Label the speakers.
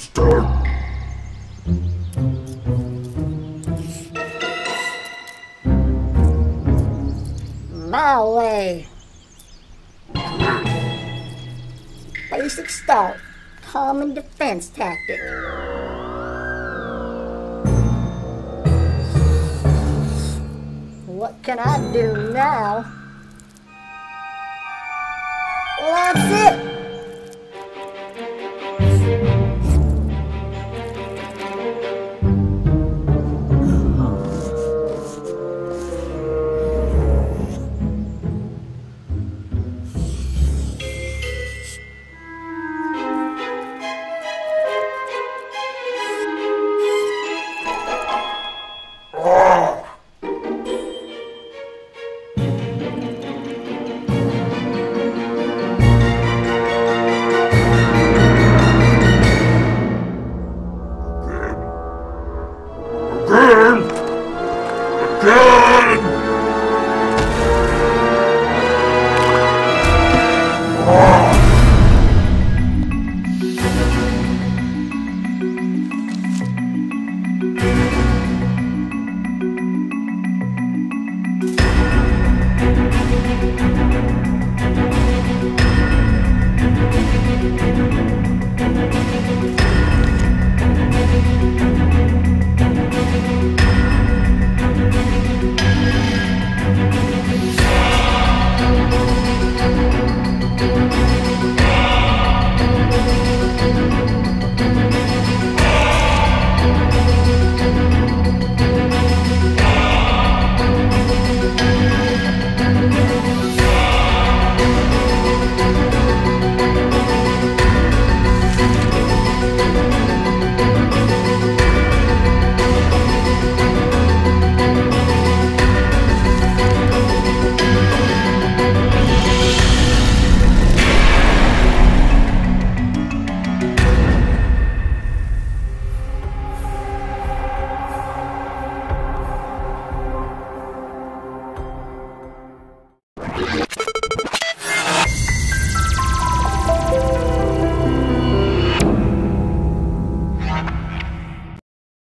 Speaker 1: Start.
Speaker 2: My way. Basic start. Common defense tactic. What can I do now? 我去